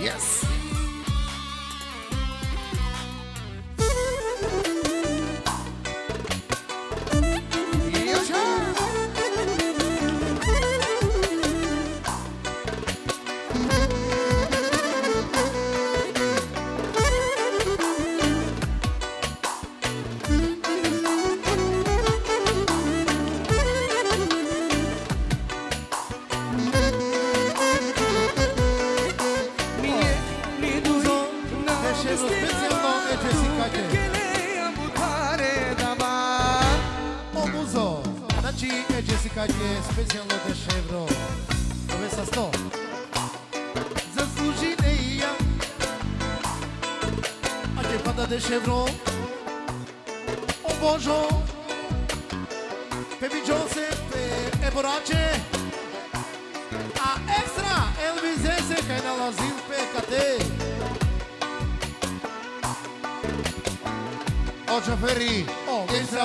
Yes.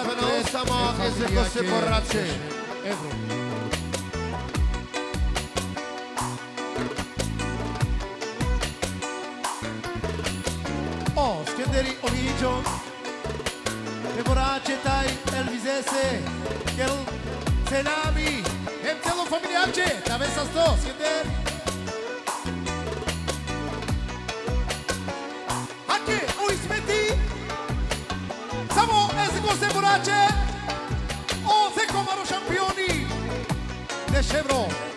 Stefano certo. samo che se fosse borracce Ebro ecco. Oh, scenderi Omigio Le borracce tai Elvisese. Che il nami. E il lo familiace Tavessa sto, scenderi queste muracce o se comaro campioni de Chevron.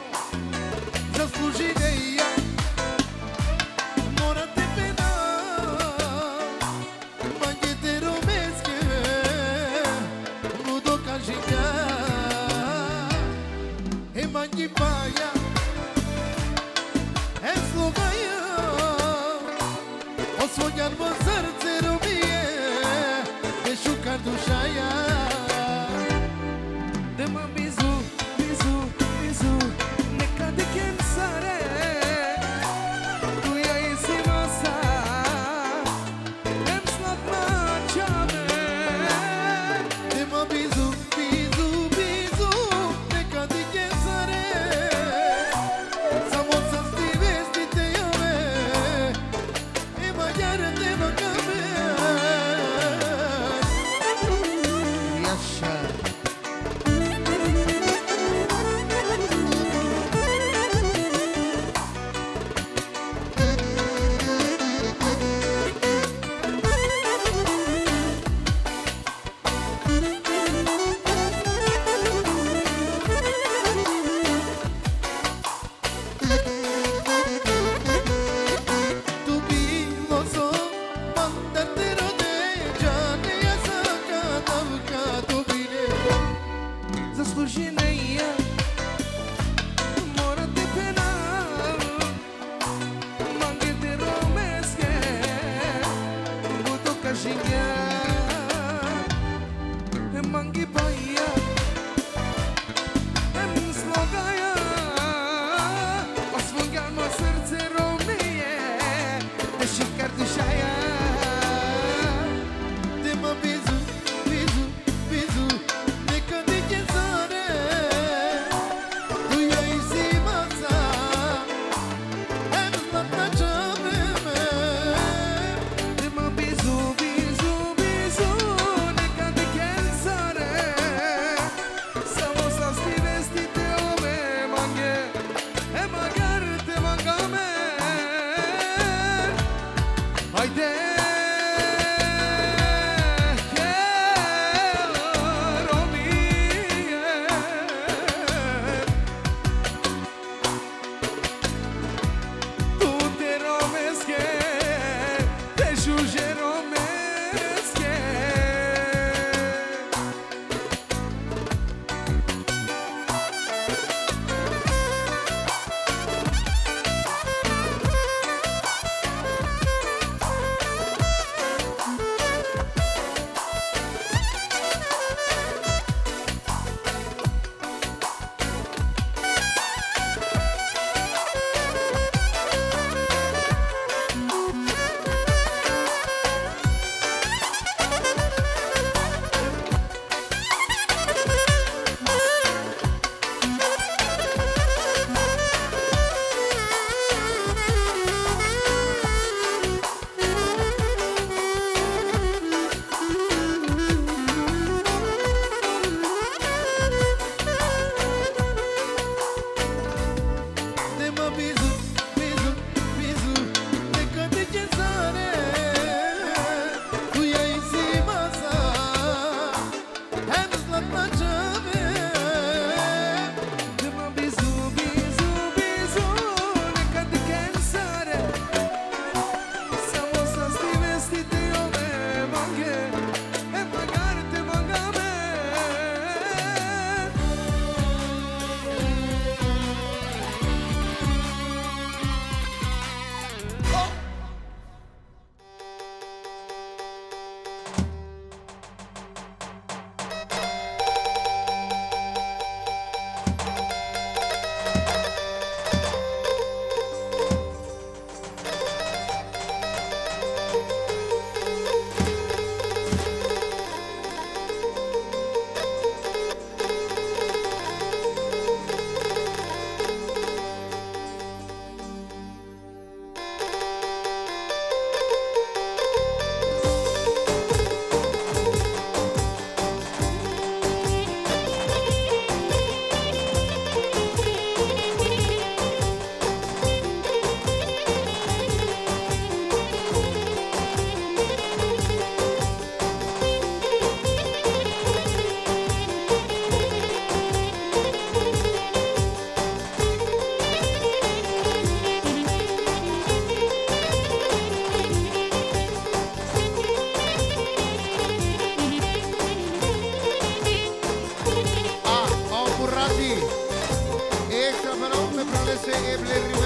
Pralese e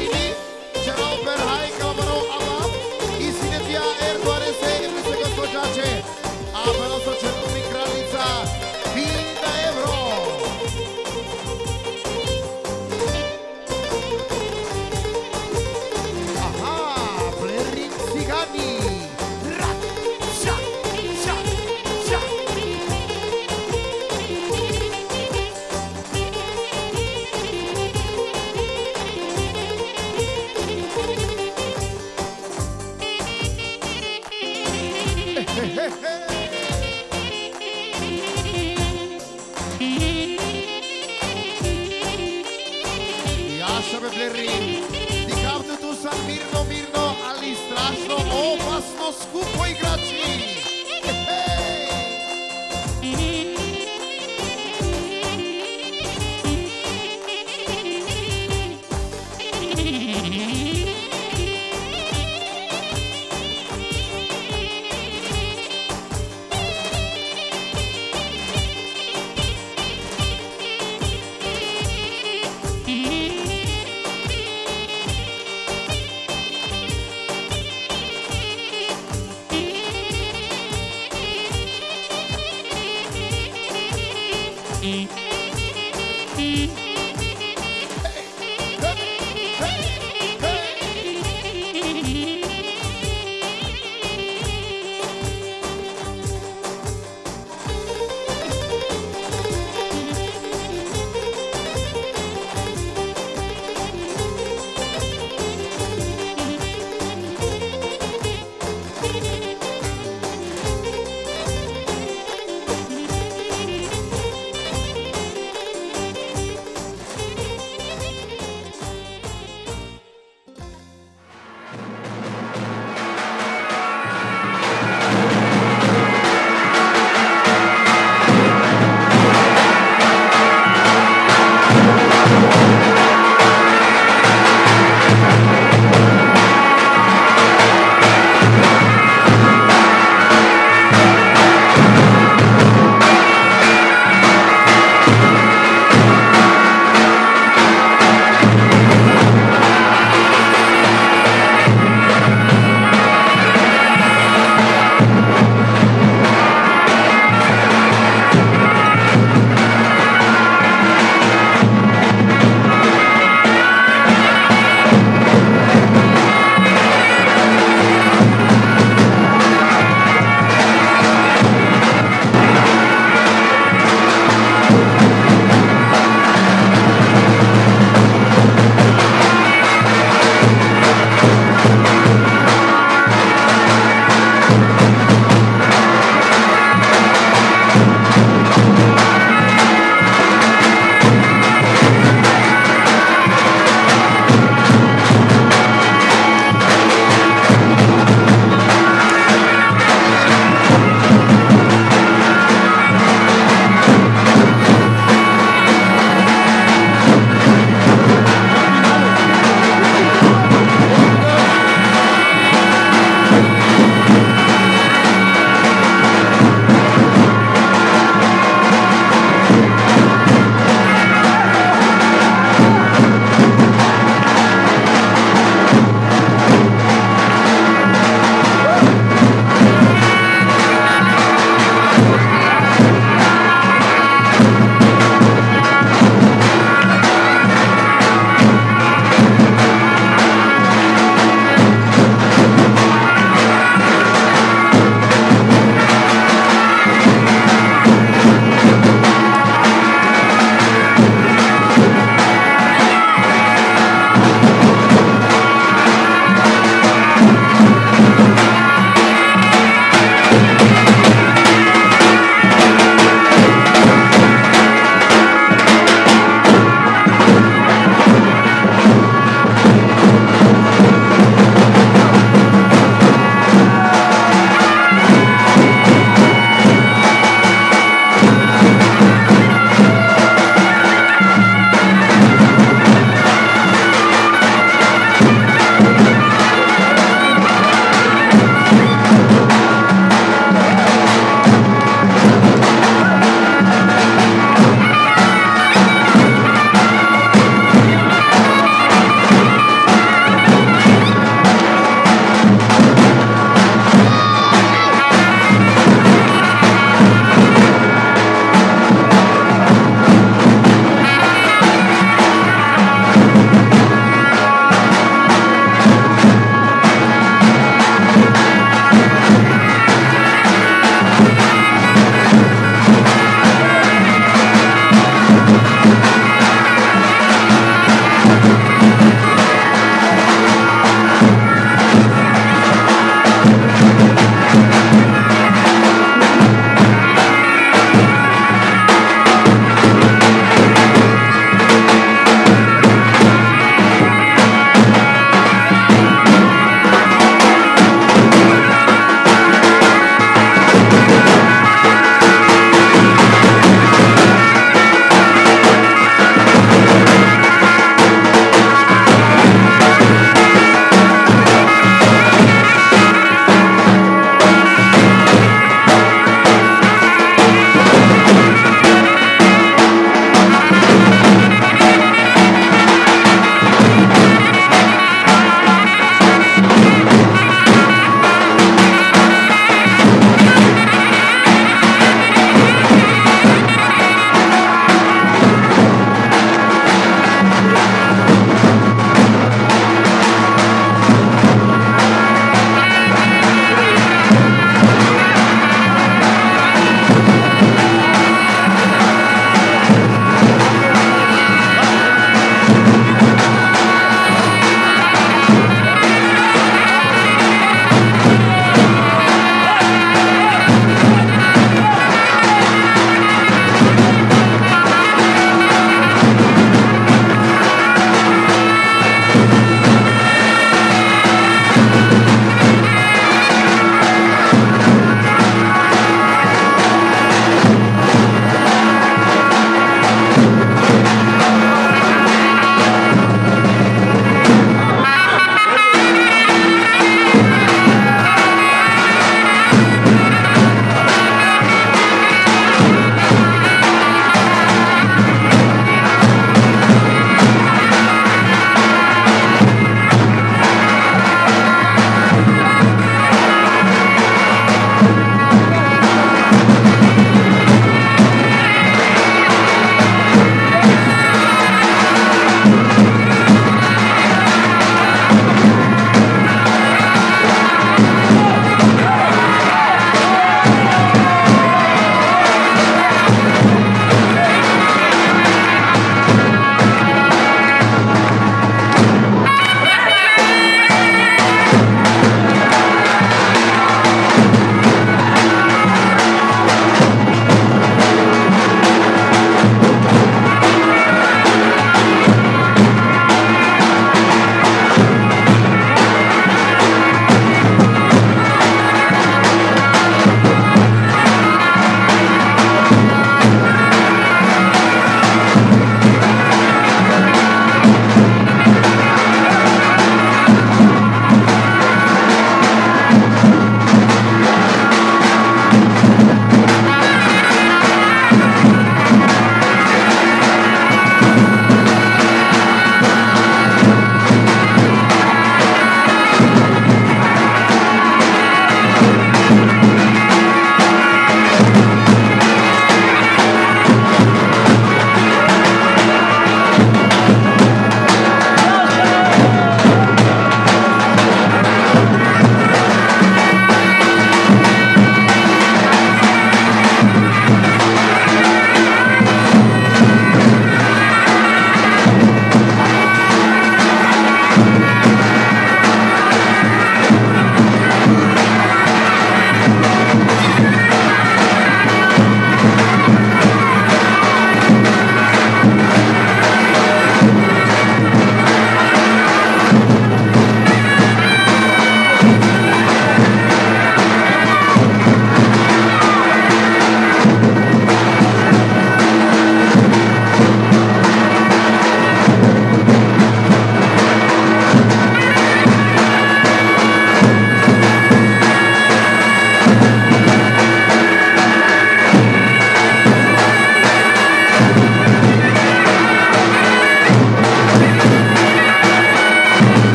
happy.